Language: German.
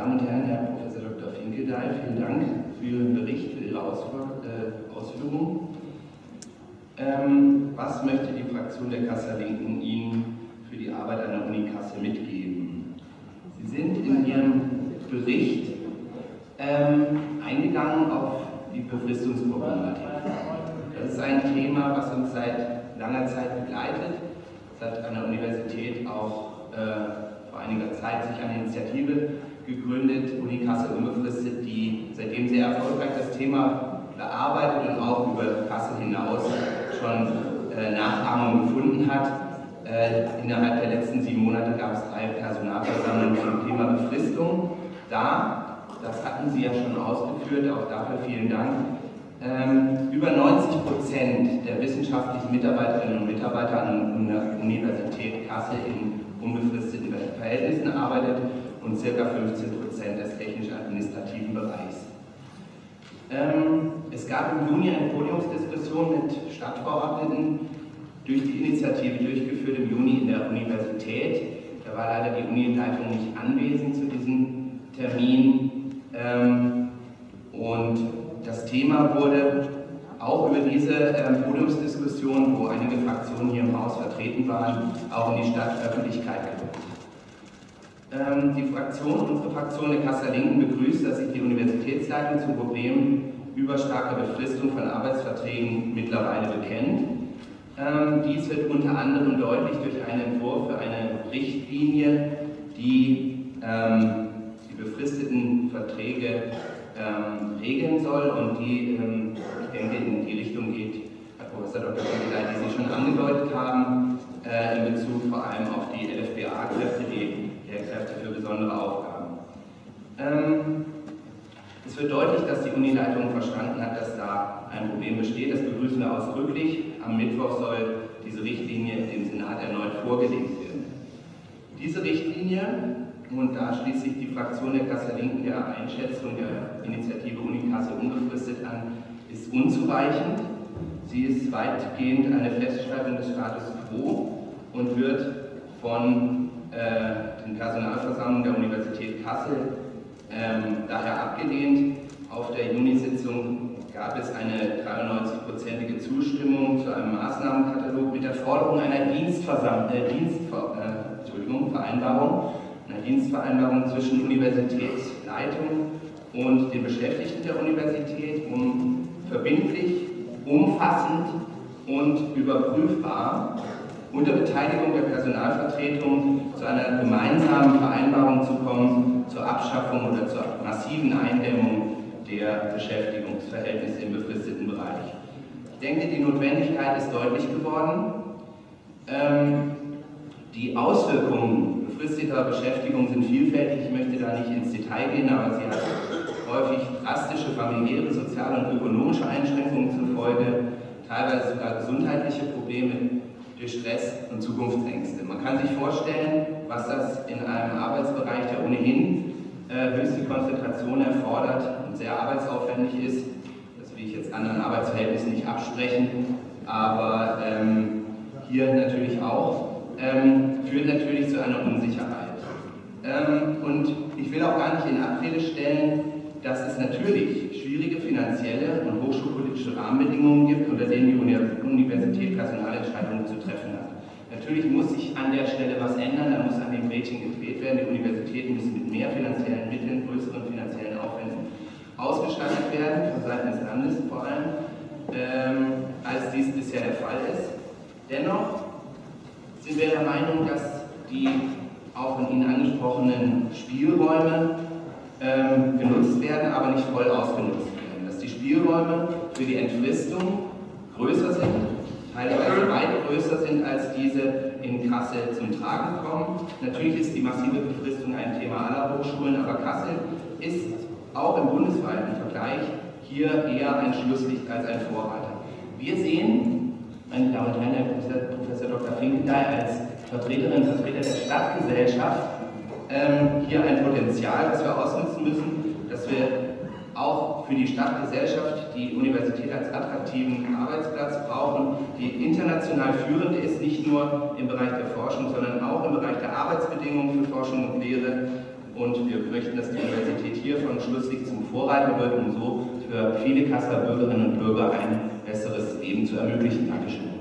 Damen und Herren, Herr Professor Dr. Finkedahl, vielen Dank für Ihren Bericht, für Ihre äh, Ausführungen. Ähm, was möchte die Fraktion der Kasseler Linken Ihnen für die Arbeit an der Uni Kassel mitgeben? Sie sind in Ihrem Bericht ähm, eingegangen auf die Befristungsproblematik. Das ist ein Thema, was uns seit langer Zeit begleitet. Es hat an der Universität auch äh, vor einiger Zeit sich eine Initiative gegründet, Uni Kassel Unbefristet, die seitdem sehr erfolgreich das Thema bearbeitet und auch über Kassel hinaus schon äh, Nachahmung gefunden hat. Äh, innerhalb der letzten sieben Monate gab es drei Personalversammlungen zum Thema Befristung. Da, das hatten Sie ja schon ausgeführt, auch dafür vielen Dank, ähm, über 90 Prozent der wissenschaftlichen Mitarbeiterinnen und Mitarbeiter an der Universität Kassel in unbefristeten Verhältnissen arbeitet und ca. 15 Prozent des technisch-administrativen Bereichs. Ähm, es gab im Juni eine Podiumsdiskussion mit Stadtverordneten durch die Initiative durchgeführt im Juni in der Universität. Da war leider die Unileitung nicht anwesend zu diesem Termin. Ähm, und das Thema wurde auch über diese ähm, Podiumsdiskussion, wo einige Fraktionen hier im Haus vertreten waren, auch in die Stadtöffentlichkeit gerückt. Ähm, die Fraktion, unsere Fraktion der Kasseler Linken begrüßt, dass sich die Universitätsleitung zum Problem überstarker Befristung von Arbeitsverträgen mittlerweile bekennt. Ähm, dies wird unter anderem deutlich durch einen Entwurf für eine Richtlinie, die ähm, die befristeten Verträge regeln soll und die, ich denke, in die Richtung geht, Herr Professor Dr. Kandidat, die Sie schon angedeutet haben, äh, in Bezug vor allem auf die LFBA-Kräfte, die Lehrkräfte für besondere Aufgaben. Ähm, es wird deutlich, dass die Unileitung verstanden hat, dass da ein Problem besteht. Das begrüßen wir ausdrücklich. Am Mittwoch soll diese Richtlinie dem Senat erneut vorgelegt werden. Diese Richtlinie, und da schließt sich die Fraktion der Kasseler Linken der Einschätzung der Initiative Unikasse unbefristet an, ist unzureichend. Sie ist weitgehend eine Festschreibung des Status quo und wird von äh, den Personalversammlungen der Universität Kassel ähm, daher abgelehnt. Auf der Juni-Sitzung gab es eine 93-prozentige Zustimmung zu einem Maßnahmenkatalog mit der Forderung einer Dienstversam äh, Dienstver äh, Vereinbarung, einer Dienstvereinbarung zwischen Universitätsleitung und den Beschäftigten der Universität, um verbindlich, umfassend und überprüfbar unter Beteiligung der Personalvertretung zu einer gemeinsamen Vereinbarung zu kommen zur Abschaffung oder zur massiven Eindämmung der Beschäftigungsverhältnisse im befristeten Bereich. Ich denke, die Notwendigkeit ist deutlich geworden. Ähm, die Auswirkungen befristeter Beschäftigung sind vielfältig. Ich möchte da nicht ins Detail gehen, aber sie hat häufig drastische familiäre, soziale und ökonomische Einschränkungen zur Folge, teilweise sogar gesundheitliche Probleme durch Stress und Zukunftsängste. Man kann sich vorstellen, was das in einem Arbeitsbereich, der ohnehin äh, höchste Konzentration erfordert und sehr arbeitsaufwendig ist. Das will ich jetzt anderen Arbeitsverhältnissen nicht absprechen, aber ähm, hier natürlich auch, ähm, führt natürlich zu einer Unsicherheit. Ähm, und ich will auch gar nicht in Abrede stellen, dass es natürlich schwierige finanzielle und hochschulpolitische Rahmenbedingungen gibt, unter denen die Universität Personalentscheidungen zu treffen hat. Natürlich muss sich an der Stelle was ändern, da muss an dem Rating gedreht werden. Die Universitäten müssen mit mehr finanziellen Mitteln, größeren finanziellen Aufwänden ausgestattet werden, von Seiten des Landes vor allem, ähm, als dies bisher der Fall ist. Dennoch sind wir der Meinung, dass die auch von Ihnen angesprochenen Spielräume ähm, genutzt werden, aber nicht voll ausgenutzt werden. Dass die Spielräume für die Entfristung größer sind, teilweise weit größer sind, als diese in Kassel zum Tragen kommen. Natürlich ist die massive Befristung ein Thema aller Hochschulen, aber Kassel ist auch im bundesweiten Vergleich hier eher ein Schlusslicht als ein Vorreiter. Wir sehen, meine Damen und Herren, Herr Professor Dr. Finkenthal, als Vertreterin und Vertreter der Stadtgesellschaft ähm, hier ein Potenzial, das wir ausnutzen müssen, dass wir auch für die Stadtgesellschaft die Universität als attraktiven Arbeitsplatz brauchen, die international führend ist, nicht nur im Bereich der Forschung, sondern auch im Bereich der Arbeitsbedingungen für Forschung und Lehre, und wir möchten, dass die Universität hiervon schlusslich zum Vorreiter wird, um so für viele Kasseler Bürgerinnen und Bürger ein besseres Leben zu ermöglichen. Dankeschön.